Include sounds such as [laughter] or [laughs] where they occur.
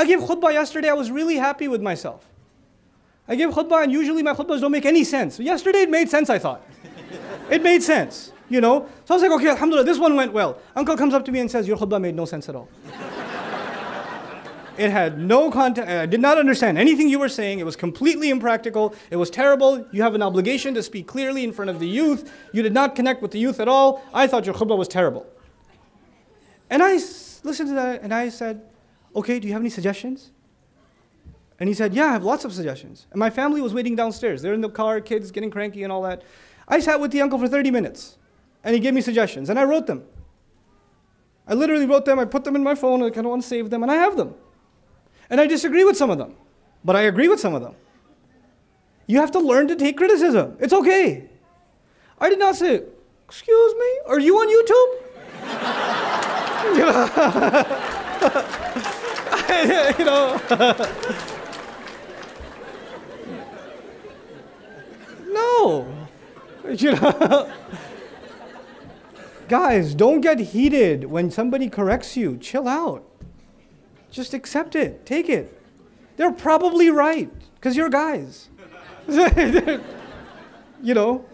I gave khutbah yesterday, I was really happy with myself. I gave khutbah, and usually my khutbahs don't make any sense. Yesterday it made sense, I thought. it made sense, you know? So I was like, okay, alhamdulillah, this one went well. Uncle comes up to me and says, Your khutbah made no sense at all. It had no content. I did not understand anything you were saying. It was completely impractical. It was terrible. You have an obligation to speak clearly in front of the youth. You did not connect with the youth at all. I thought your khutbah was terrible. And I listened to that and I said, Okay, do you have any suggestions? And he said, Yeah, I have lots of suggestions. And my family was waiting downstairs. They're in the car, kids getting cranky and all that. I sat with the uncle for 30 minutes and he gave me suggestions and I wrote them. I literally wrote them, I put them in my phone, I kind of want to save them, and I have them. And I disagree with some of them, but I agree with some of them. You have to learn to take criticism. It's okay. I did not say, Excuse me, are you on YouTube? [laughs] [laughs] [laughs] you know. no. [laughs] You know. Guys, don't get heated when somebody corrects you. Chill out. Just accept it. Take it. They're probably right because you're guys. [laughs] you know,